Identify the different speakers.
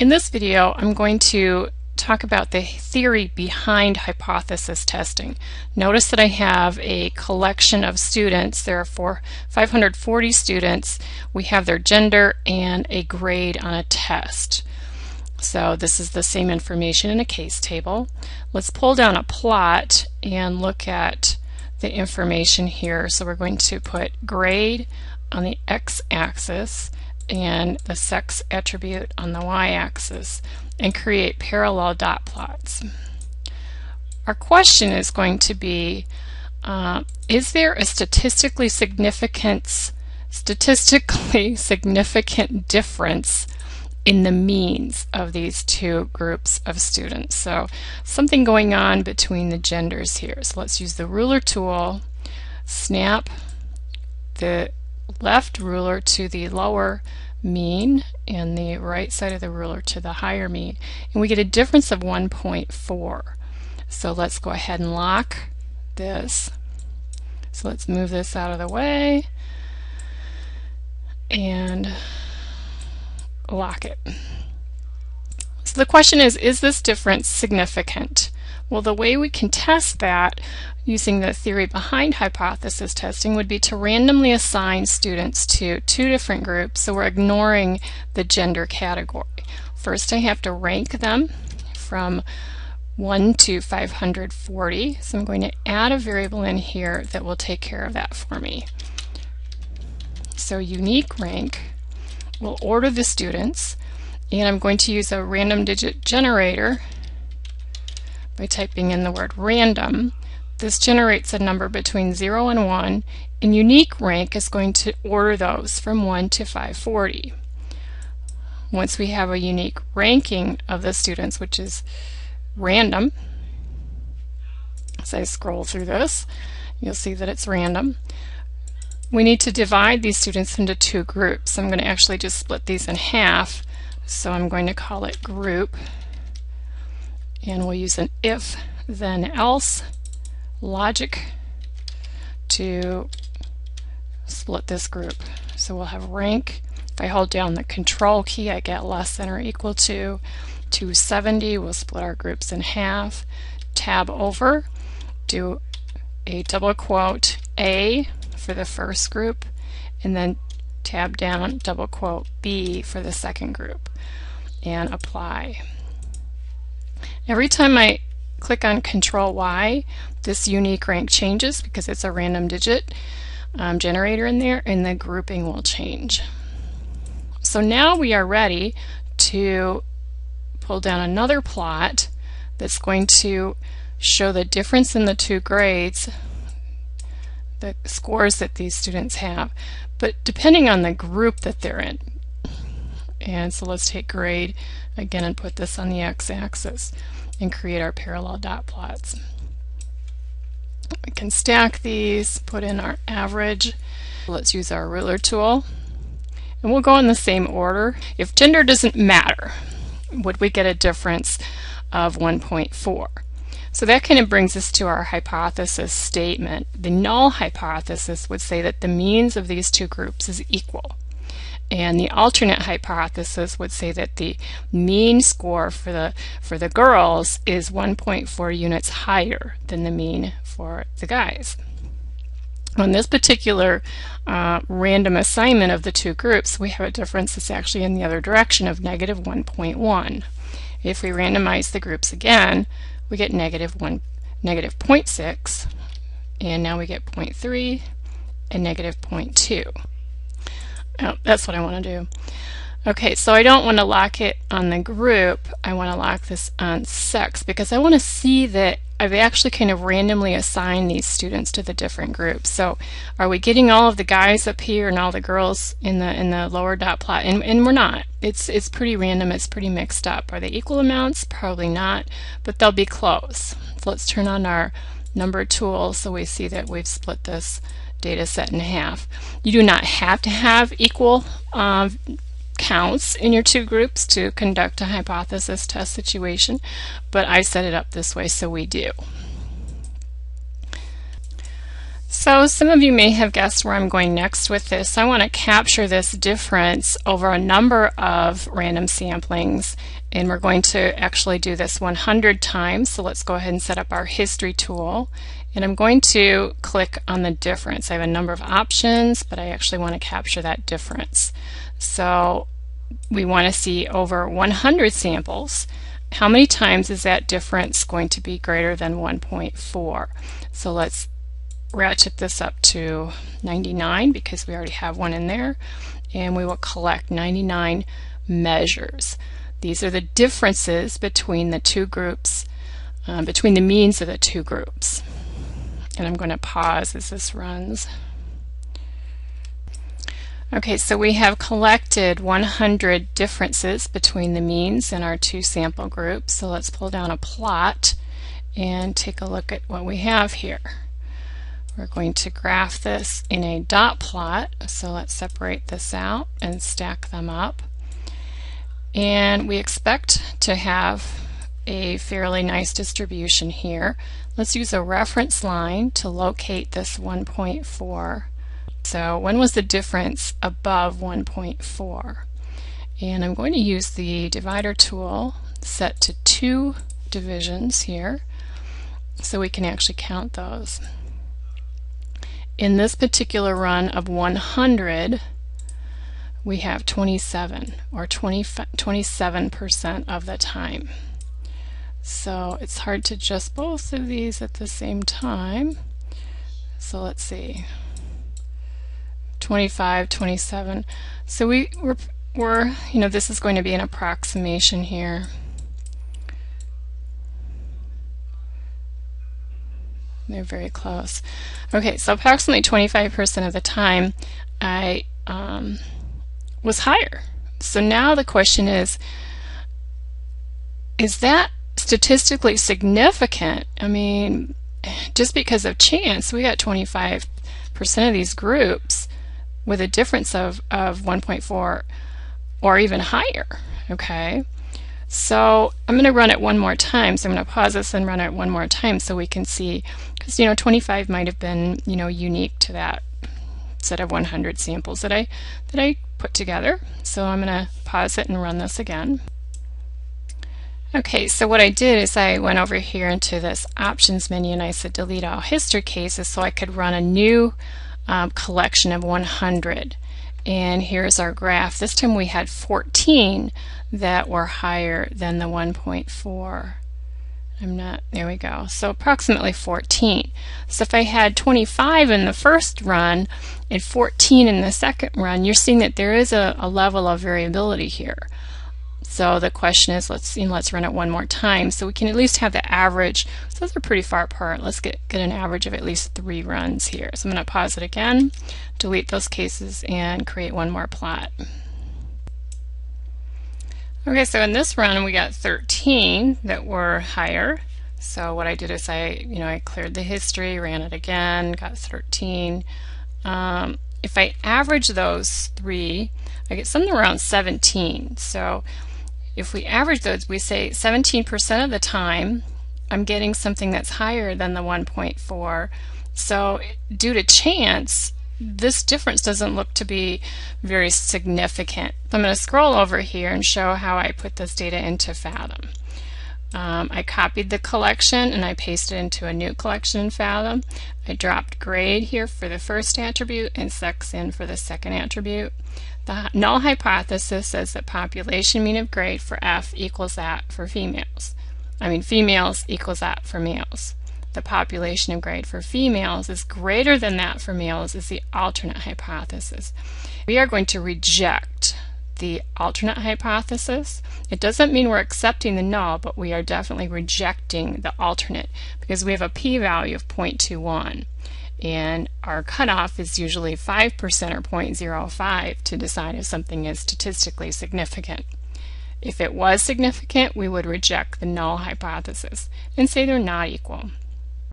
Speaker 1: In this video, I'm going to talk about the theory behind hypothesis testing. Notice that I have a collection of students. There are four, 540 students. We have their gender and a grade on a test. So this is the same information in a case table. Let's pull down a plot and look at the information here. So we're going to put grade on the x-axis and the sex attribute on the y-axis and create parallel dot plots. Our question is going to be, uh, is there a statistically significant, statistically significant difference in the means of these two groups of students? So something going on between the genders here. So let's use the ruler tool, snap the left ruler to the lower mean and the right side of the ruler to the higher mean and we get a difference of 1.4 so let's go ahead and lock this. So let's move this out of the way and lock it. So the question is is this difference significant well the way we can test that using the theory behind hypothesis testing would be to randomly assign students to two different groups. So we're ignoring the gender category. First I have to rank them from 1 to 540. So I'm going to add a variable in here that will take care of that for me. So unique rank will order the students and I'm going to use a random digit generator by typing in the word random this generates a number between 0 and 1, and unique rank is going to order those from 1 to 540. Once we have a unique ranking of the students, which is random, as I scroll through this, you'll see that it's random. We need to divide these students into two groups. I'm going to actually just split these in half. So I'm going to call it group. And we'll use an if then else logic to split this group. So we'll have rank. If I hold down the control key, I get less than or equal to 270. We'll split our groups in half. Tab over, do a double quote A for the first group, and then tab down, double quote B for the second group, and apply. Every time I click on Control Y, this unique rank changes because it's a random digit um, generator in there and the grouping will change. So now we are ready to pull down another plot that's going to show the difference in the two grades, the scores that these students have, but depending on the group that they're in. And so let's take grade again and put this on the x-axis and create our parallel dot plots. We can stack these, put in our average. Let's use our ruler tool. And we'll go in the same order. If gender doesn't matter, would we get a difference of 1.4? So that kind of brings us to our hypothesis statement. The null hypothesis would say that the means of these two groups is equal. And the alternate hypothesis would say that the mean score for the for the girls is 1.4 units higher than the mean for the guys. On this particular uh, random assignment of the two groups, we have a difference that's actually in the other direction of negative 1.1. If we randomize the groups again, we get negative 1, negative 0.6, and now we get 0.3 and negative 0.2. Oh, that's what I want to do. Okay, so I don't want to lock it on the group. I want to lock this on sex because I want to see that I've actually kind of randomly assigned these students to the different groups. So are we getting all of the guys up here and all the girls in the in the lower dot plot? And, and we're not. It's it's pretty random. It's pretty mixed up. Are they equal amounts? Probably not, but they'll be close. So let's turn on our number tool so we see that we've split this data set in half. You do not have to have equal um, counts in your two groups to conduct a hypothesis test situation, but I set it up this way so we do. So some of you may have guessed where I'm going next with this. I want to capture this difference over a number of random samplings and we're going to actually do this 100 times. So let's go ahead and set up our history tool and I'm going to click on the difference. I have a number of options but I actually want to capture that difference. So we want to see over 100 samples how many times is that difference going to be greater than 1.4? So let's ratchet this up to 99 because we already have one in there and we will collect 99 measures. These are the differences between the two groups, uh, between the means of the two groups. And I'm going to pause as this runs. Okay, so we have collected 100 differences between the means in our two sample groups. So let's pull down a plot and take a look at what we have here. We're going to graph this in a dot plot. So let's separate this out and stack them up. And we expect to have a fairly nice distribution here. Let's use a reference line to locate this 1.4 so when was the difference above 1.4? And I'm going to use the divider tool set to two divisions here so we can actually count those. In this particular run of 100, we have 27 or 27% of the time. So it's hard to just both of these at the same time. So let's see. 25, 27. So we, we're, we're, you know, this is going to be an approximation here. They're very close. Okay, so approximately 25% of the time I um, was higher. So now the question is, is that statistically significant? I mean, just because of chance, we got 25% of these groups with a difference of, of 1.4 or even higher, okay? So I'm going to run it one more time. So I'm going to pause this and run it one more time so we can see, because you know 25 might have been you know unique to that set of 100 samples that I that I put together. So I'm going to pause it and run this again. Okay, so what I did is I went over here into this options menu and I said delete all history cases so I could run a new um, collection of 100. And here's our graph. This time we had 14 that were higher than the 1.4. I'm not, there we go. So approximately 14. So if I had 25 in the first run and 14 in the second run, you're seeing that there is a, a level of variability here. So the question is, let's you know, let's run it one more time so we can at least have the average. So those are pretty far apart. Let's get, get an average of at least three runs here. So I'm going to pause it again, delete those cases, and create one more plot. Okay, so in this run we got 13 that were higher. So what I did is I, you know, I cleared the history, ran it again, got 13. Um, if I average those three, I get something around 17. So if we average those, we say 17% of the time I'm getting something that's higher than the 1.4. So due to chance, this difference doesn't look to be very significant. I'm going to scroll over here and show how I put this data into Fathom. Um, I copied the collection and I pasted into a new collection in Fathom. I dropped grade here for the first attribute and sex in for the second attribute. The null hypothesis says that population mean of grade for F equals that for females. I mean females equals that for males. The population of grade for females is greater than that for males is the alternate hypothesis. We are going to reject the alternate hypothesis. It doesn't mean we're accepting the null, but we are definitely rejecting the alternate because we have a p-value of 0.21 and our cutoff is usually 5% or 0.05 to decide if something is statistically significant. If it was significant, we would reject the null hypothesis and say they're not equal.